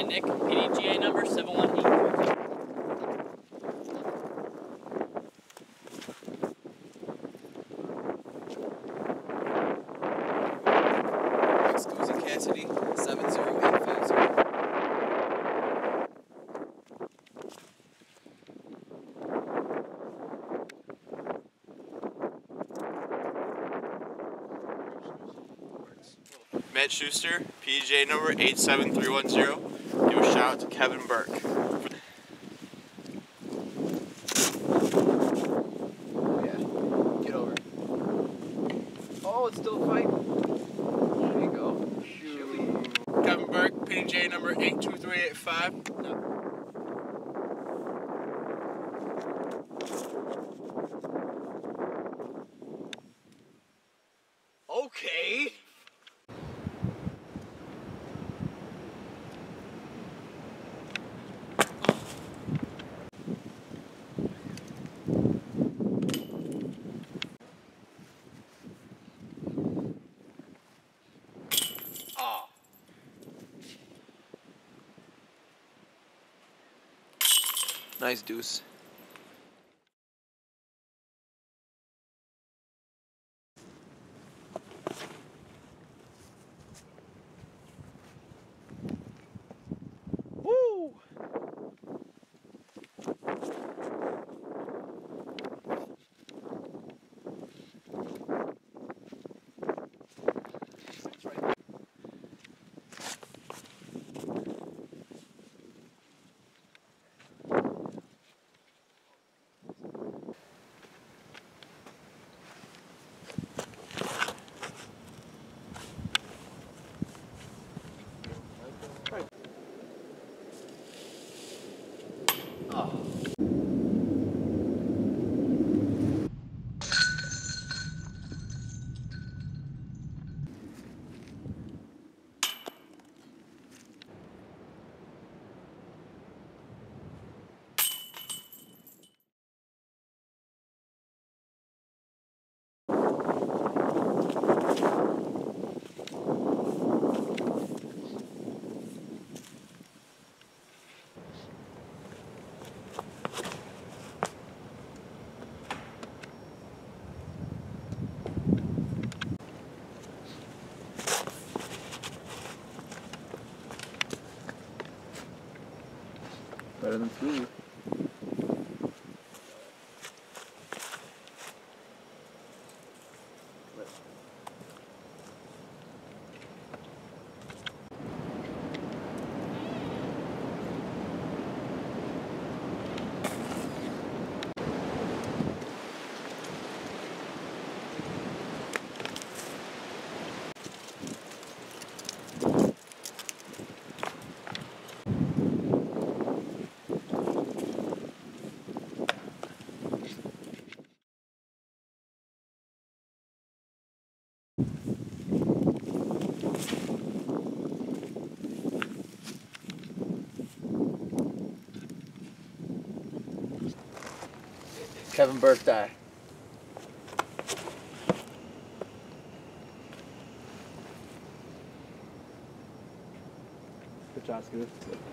Giant Nick, PDGA number 718. Excusing Cassidy, 70850. Matt Schuster, PDGA number 87310. Give a shout out to Kevin Burke. Yeah. Get over. Oh, it's still a fight. There you go. Shoot. Kevin Burke, PDGA number 82385. Okay. Ah. Nice deuce. 7th Kevin die. Good job, Scooter.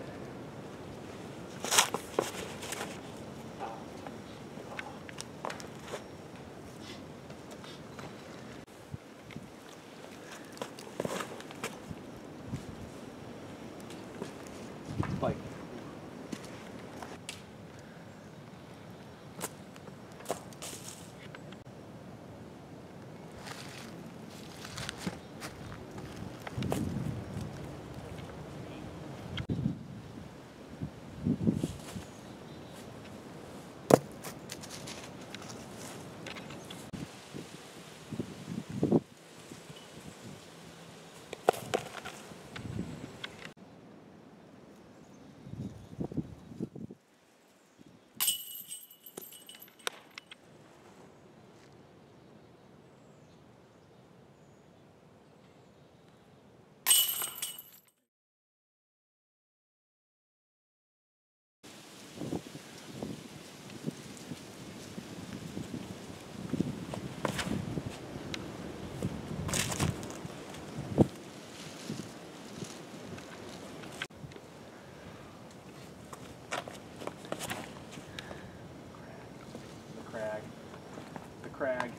crag.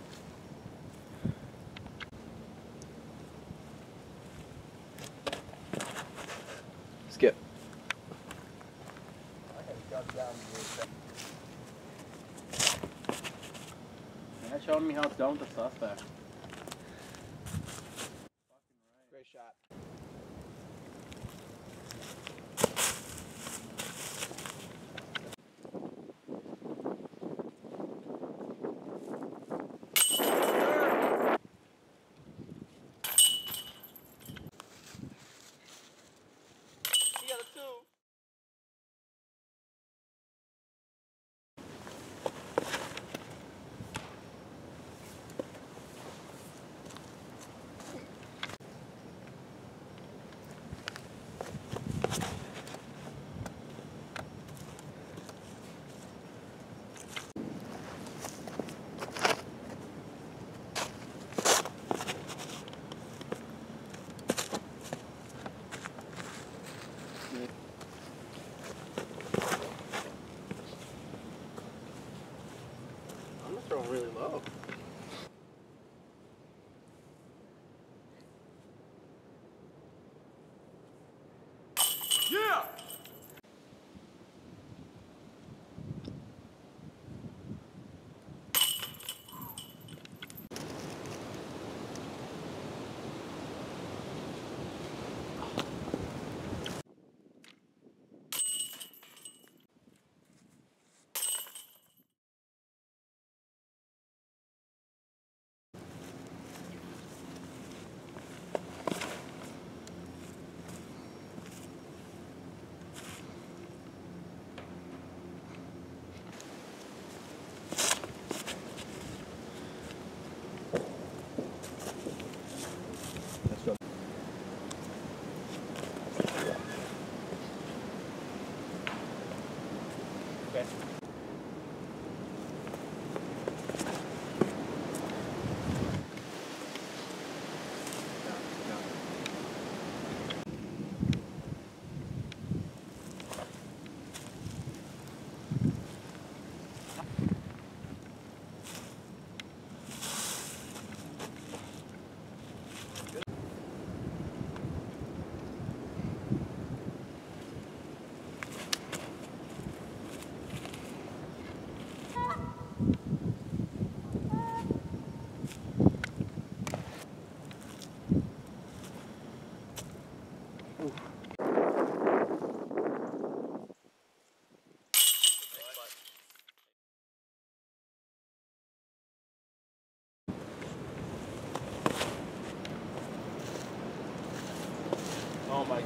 Skip. That's showing me how it's done with the suspect.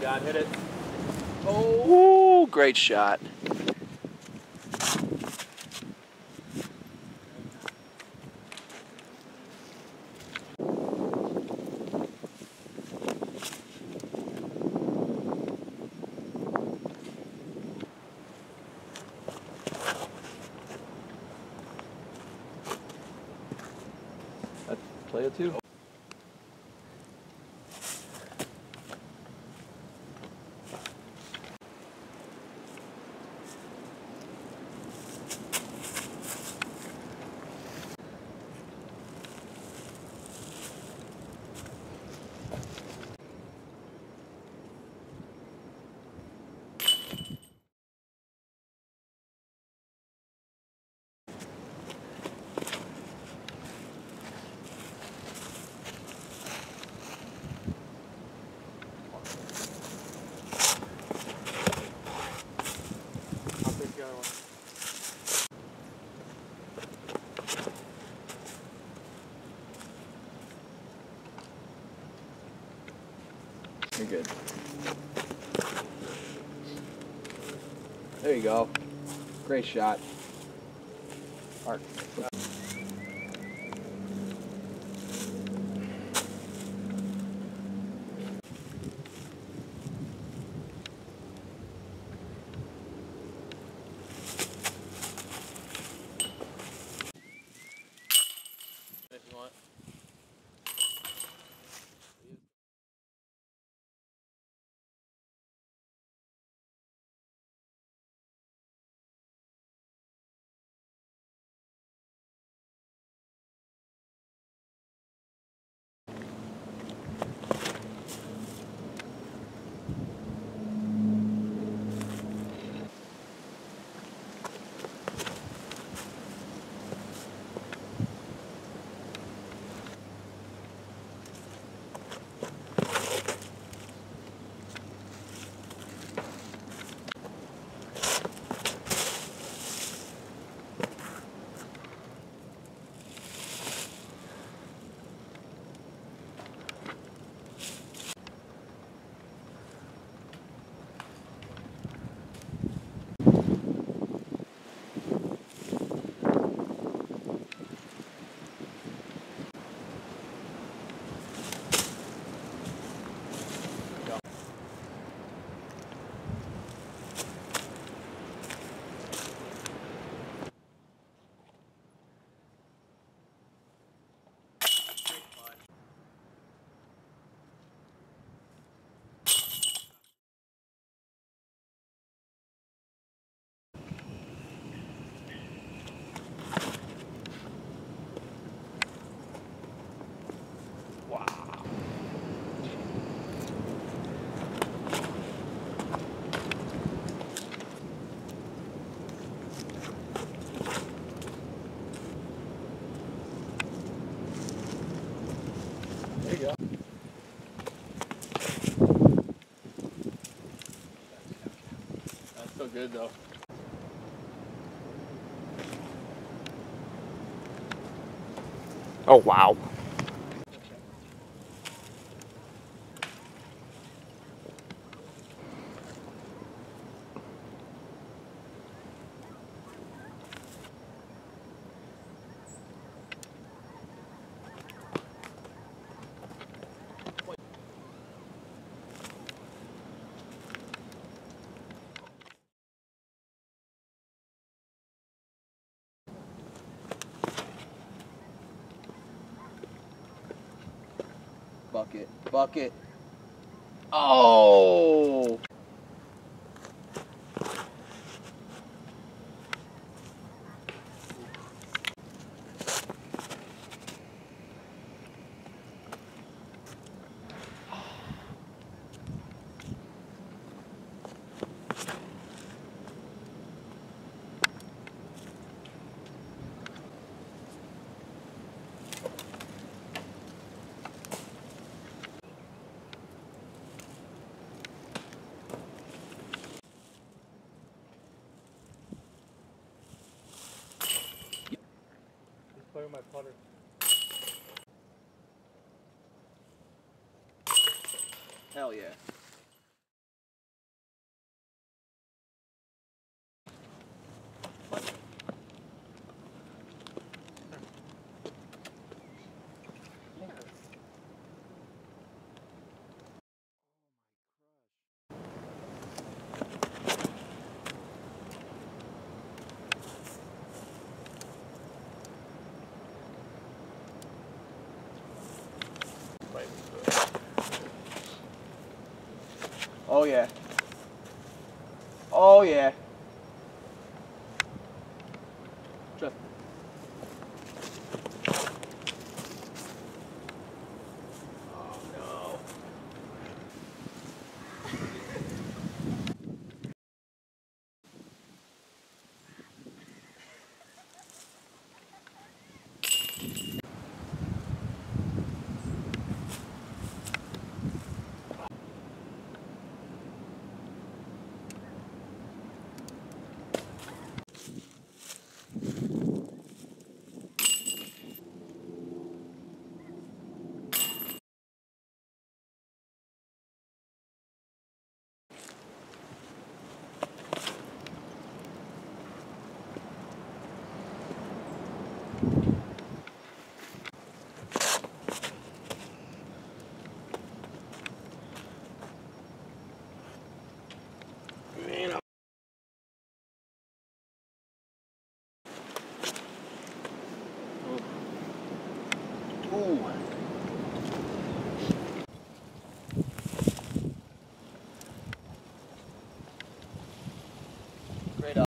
God, hit it. Oh, Ooh, great shot. Play it too. go. Great shot. Mark. Good though. Oh wow. Bucket. Bucket. Oh! My putter. Hell yeah. Oh yeah. Oh yeah. Just. Oh no. Ooh. Great up.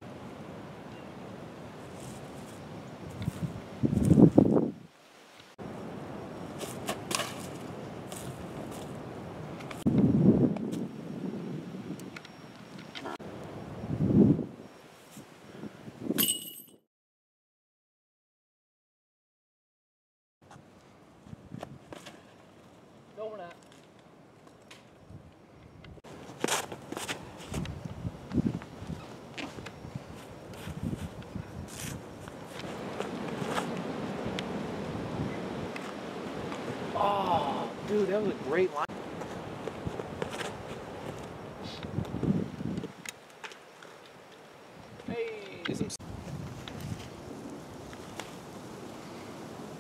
No, we're not. Oh, dude, that was a great line. Hey, some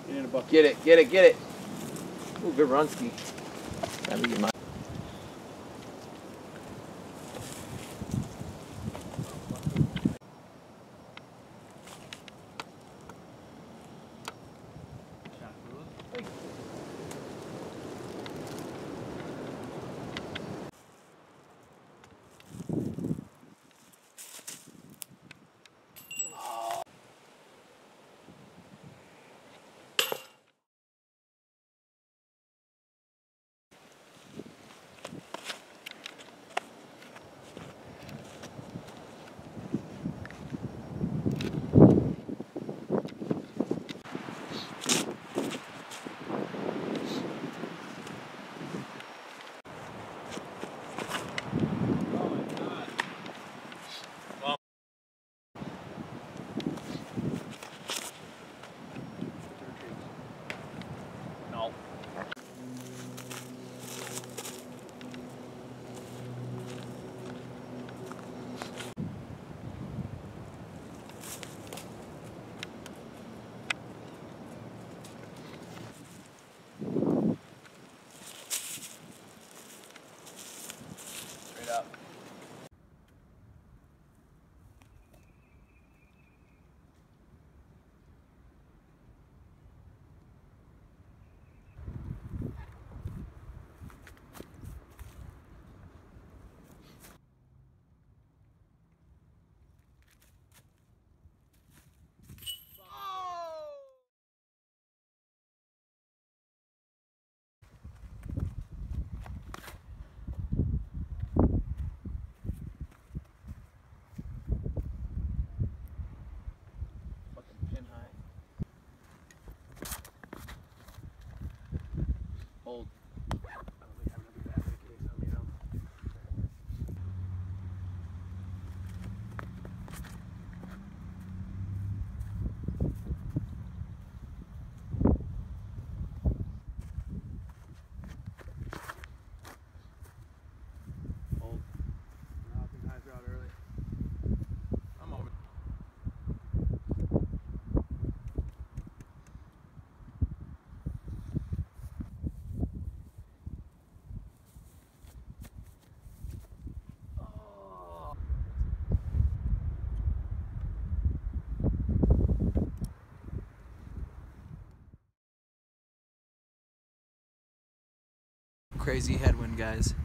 Get in a bucket. Get it, get it, get it. Ooh, good. Let crazy headwind, guys.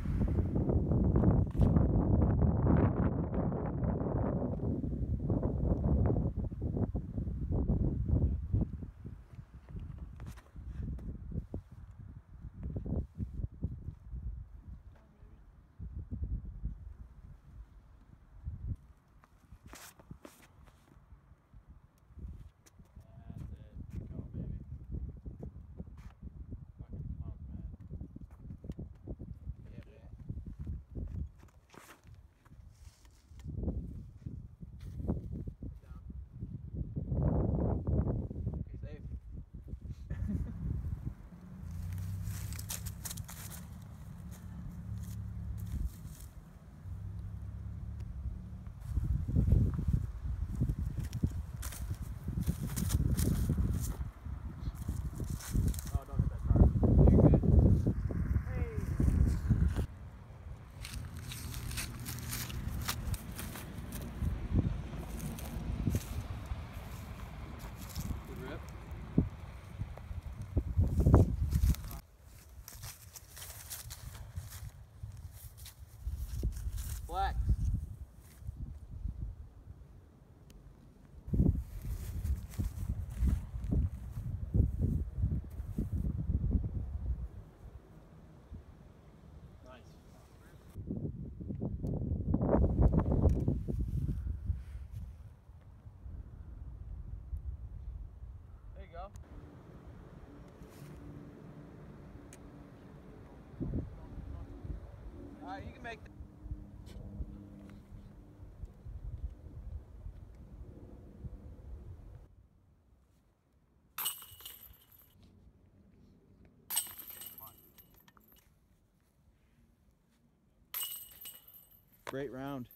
Great round.